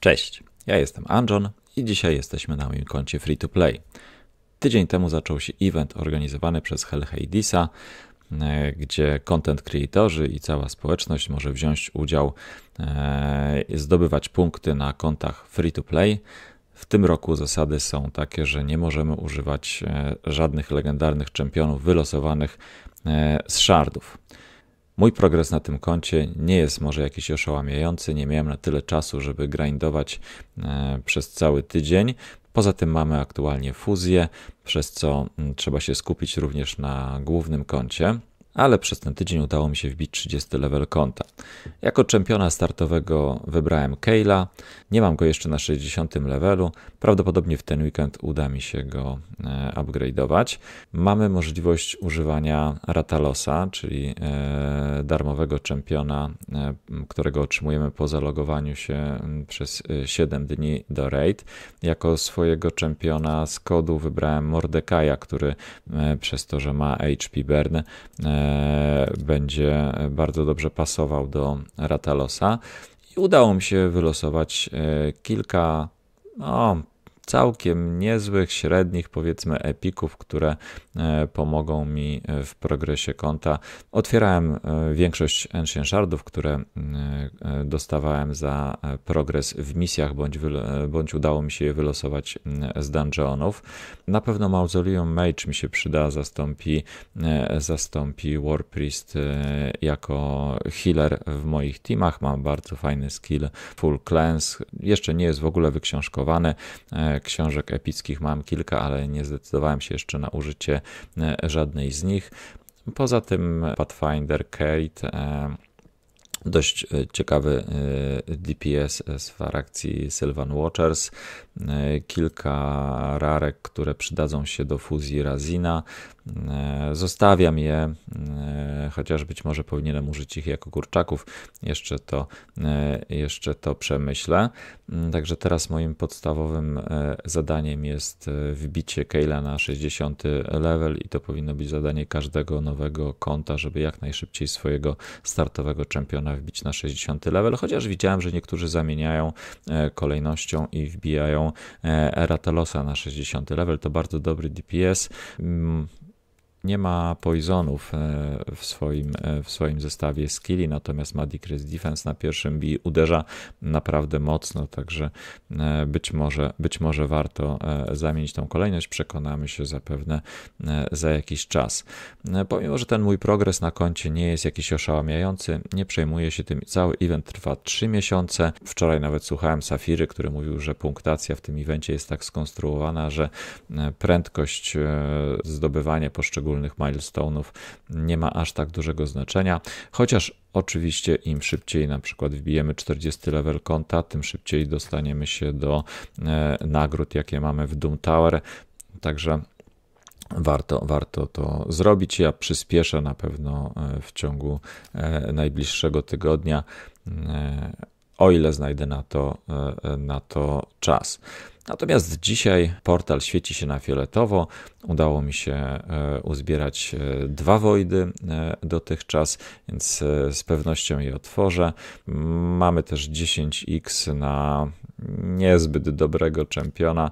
Cześć, ja jestem Anjon i dzisiaj jesteśmy na moim koncie Free to Play. Tydzień temu zaczął się event organizowany przez Hell Hadesa, e, gdzie content creatorzy i cała społeczność może wziąć udział, e, zdobywać punkty na kontach Free to Play. W tym roku zasady są takie, że nie możemy używać e, żadnych legendarnych czempionów wylosowanych z shardów. Mój progres na tym koncie nie jest może jakiś oszałamiający, nie miałem na tyle czasu, żeby grindować e, przez cały tydzień. Poza tym mamy aktualnie fuzję, przez co mm, trzeba się skupić również na głównym koncie ale przez ten tydzień udało mi się wbić 30 level konta. Jako czempiona startowego wybrałem Kayla. Nie mam go jeszcze na 60 levelu. Prawdopodobnie w ten weekend uda mi się go e, upgrade'ować. Mamy możliwość używania Ratalosa, czyli e, darmowego czempiona, e, którego otrzymujemy po zalogowaniu się przez 7 dni do raid. Jako swojego czempiona z kodu wybrałem Mordekaja, który przez to, że ma HP burn, będzie bardzo dobrze pasował do Ratalosa. I udało mi się wylosować e, kilka no, całkiem niezłych, średnich, powiedzmy, epików, które e, pomogą mi e, w progresie konta. Otwierałem e, większość Ancient Shardów, które dostawałem za progres w misjach, bądź, bądź udało mi się je wylosować z dungeonów. Na pewno Mausoleum Mage mi się przyda, zastąpi, zastąpi War Priest jako healer w moich teamach. Mam bardzo fajny skill Full Cleanse. Jeszcze nie jest w ogóle wyksiążkowany książek epickich mam kilka, ale nie zdecydowałem się jeszcze na użycie e, żadnej z nich. Poza tym Pathfinder Kate dość e, ciekawy DPS z frakcji Sylvan Watchers, kilka rarek, które przydadzą się do fuzji Razina, E, zostawiam je, e, chociaż być może powinienem użyć ich jako kurczaków. Jeszcze to, e, jeszcze to przemyślę. Mm, także teraz moim podstawowym zadaniem jest wbicie Kejla na 60 level i to powinno być zadanie każdego nowego konta, żeby jak najszybciej swojego startowego czempiona wbić na 60 level, chociaż widziałem, że niektórzy zamieniają kolejnością i wbijają Eratalosa na 60 level. To bardzo dobry DPS mm, nie ma poisonów e, w swoim, e, w swoim zestawie skilli, natomiast ma decrease defense na pierwszym bi uderza naprawdę mocno, także e, być może, być może warto zamienić tą kolejność, przekonamy się zapewne za jakiś czas. Pomimo, że ten mój progres na koncie nie jest jakiś oszałamiający, nie przejmuję się tym, cały event trwa 3 miesiące. Wczoraj nawet słuchałem Safiry, który mówił, że punktacja w tym evencie jest tak skonstruowana, że prędkość zdobywania poszczególnych poszczególnych milestone'ów nie ma aż tak dużego znaczenia, chociaż oczywiście im szybciej na przykład wbijemy 40 level konta, tym szybciej dostaniemy się do e, nagród, jakie mamy w Doom Tower. Także warto, warto to zrobić. Ja przyspieszę na pewno e, w ciągu e, najbliższego tygodnia, o ile znajdę na to, na to czas. Natomiast dzisiaj portal świeci się na fioletowo. Udało mi się e, uzbierać e, dwa wojdy e, dotychczas, więc z pewnością je otworzę. Mamy też 10x na niezbyt dobrego czempiona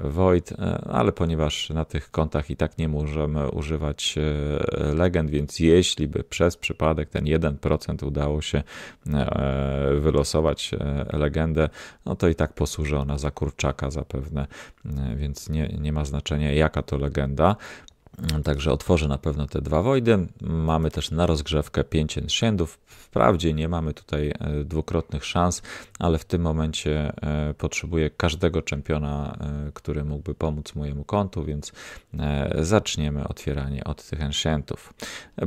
Void, ale ponieważ na tych kontach i tak nie możemy używać legend, więc jeśli by przez przypadek ten 1% udało się wylosować legendę, no to i tak posłuży ona za kurczaka zapewne, więc nie, nie ma znaczenia jaka to legenda. Także otworzę na pewno te dwa wojdy. Mamy też na rozgrzewkę 5 Ancientów. Wprawdzie nie mamy tutaj e, dwukrotnych szans, ale w tym momencie e, potrzebuję każdego czempiona, e, który mógłby pomóc mojemu kontu, więc zaczniemy otwieranie od tych Ancientów.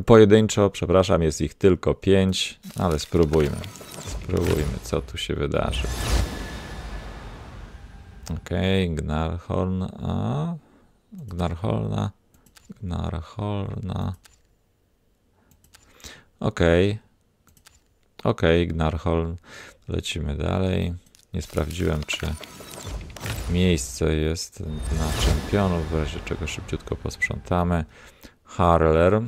Pojedynczo, przepraszam, jest ich tylko 5, ale spróbujmy. Spróbujmy, co tu się wydarzy. Okej, okay, Gnarhorn, a Gnarholna. Okej. Okay. Okej, okay, Gnarholn. Lecimy dalej. Nie sprawdziłem, czy miejsce jest na czempionów, w razie czego szybciutko posprzątamy. Harler.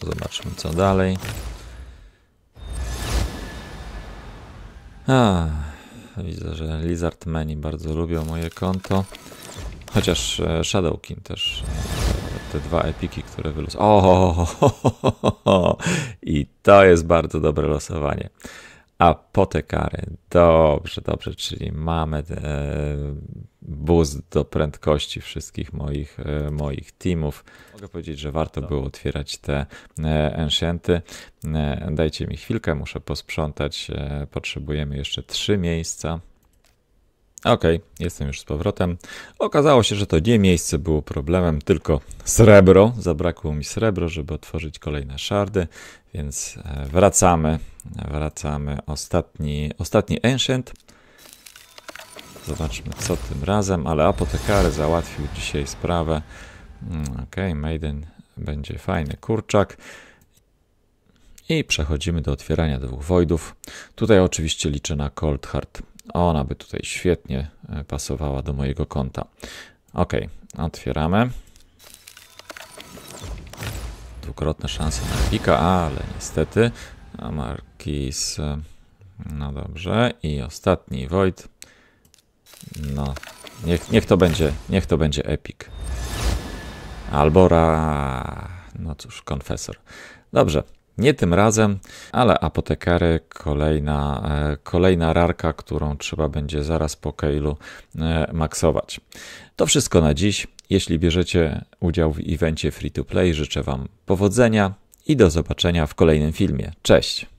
Zobaczmy co dalej. A, widzę, że Lizard Many bardzo lubią moje konto. Chociaż e, Shadowkin też e, te dwa epiki, które wylosował. O, i to jest bardzo dobre losowanie. Apotekary. Dobrze, dobrze, czyli mamy e, boost do prędkości wszystkich moich, moich teamów. Mogę powiedzieć, że warto było otwierać te enchanty. Dajcie mi chwilkę, muszę posprzątać. Potrzebujemy jeszcze trzy miejsca. Ok, jestem już z powrotem. Okazało się, że to nie miejsce było problemem, tylko srebro. Zabrakło mi srebro, żeby otworzyć kolejne szardy, więc wracamy Wracamy. Ostatni, ostatni Ancient. Zobaczmy co tym razem, ale apotekary załatwił dzisiaj sprawę. Mm, ok, Maiden będzie fajny kurczak. I przechodzimy do otwierania dwóch Voidów. Tutaj oczywiście liczę na Cold Heart. Ona by tutaj świetnie e, pasowała do mojego konta. Ok, otwieramy. Dwukrotne szanse na pika, ale niestety a Marquis. No dobrze. I ostatni Void. No. Niech, niech to będzie, niech to będzie Epic. Albo ra... No cóż, konfesor. Dobrze. Nie tym razem, ale apotekary, kolejna, e, kolejna rarka, którą trzeba będzie zaraz po Keilu e, maksować. To wszystko na dziś. Jeśli bierzecie udział w evencie free to play, życzę Wam powodzenia i do zobaczenia w kolejnym filmie. Cześć!